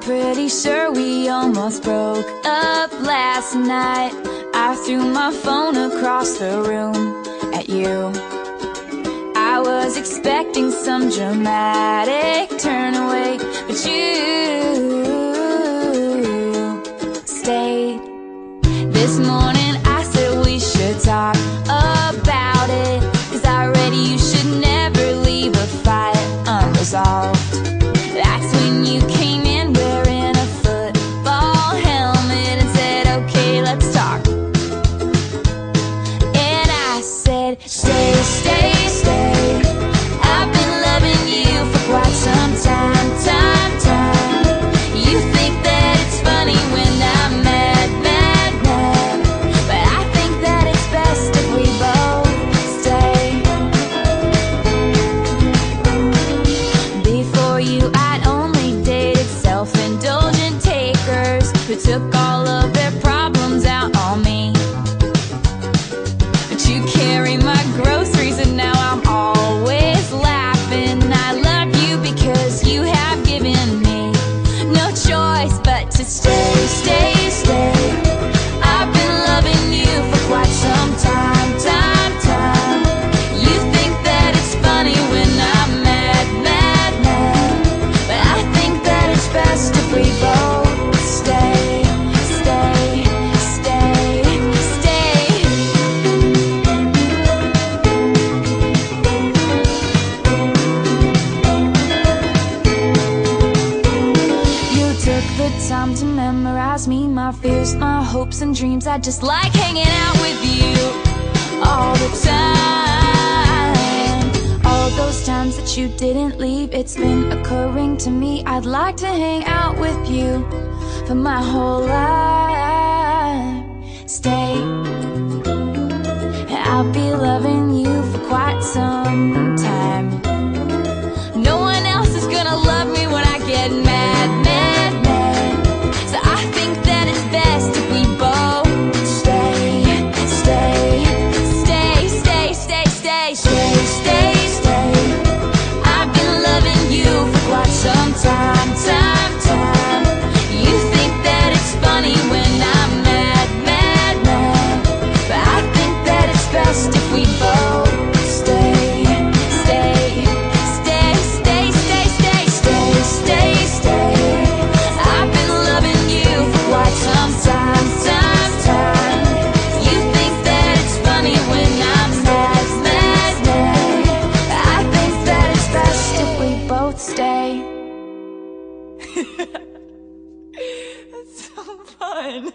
Pretty sure we almost broke up last night. I threw my phone across the room at you. I was expecting some dramatic turn away But you stayed. This morning stay. time to memorize me, my fears, my hopes and dreams. I just like hanging out with you all the time. All those times that you didn't leave, it's been occurring to me. I'd like to hang out with you for my whole life. That's so fun.